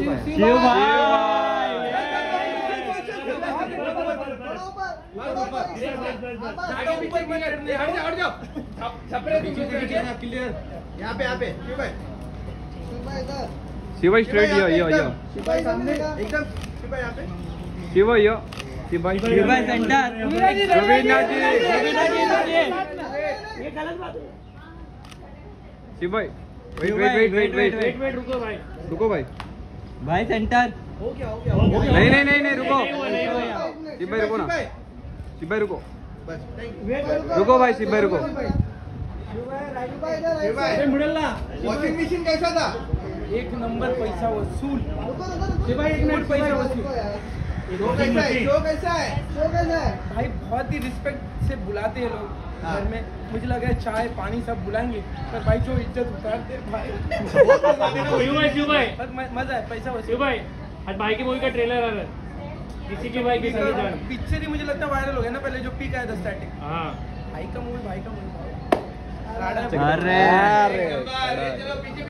शिव भाई क्लियर यहाँ पे यहाँ पे शिव भाई स्ट्रेट यो यो यो शिव भाई सामने एकदम शिव भाई यहाँ पे शिव यो शिवाय शिवाय सेंटर रवीना जी शिवाय wait wait wait wait wait wait रुको भाई रुको भाई भाई सेंटर हो गया हो गया नहीं नहीं नहीं नहीं रुको। नहीं नहीं हुआ। शिव भाई रुको ना। शिव भाई, शिव भाई रुको। रुको भाई शिव भाई रुको। शिव भाई वॉशिंग मशीन कैसा था? एक नंबर पैसा वसूल। एक मिनट पैसा वसूल। शो कैसा है शो कैसा है भाई बहुत ही रिस्पेक्ट से बुलाते हैं लोग हाँ। घर में। मुझे लगा है चाय पानी सब बुलाएँगे। पर भाई जो इज़्ज़त उतारते भाई। मज़ा है पैसा वसूल भाई आज भाई की मूवी का ट्रेलर आ रहा है। किसी की भाई किसी की जान। पिक्चर ही मुझे लगता है वायरल हो गया ना पहले जो पीक आया था स्टार्टिंग हाँ। भाई का मूवी भाई का मूवी। अरे। अरे। चलो पीछे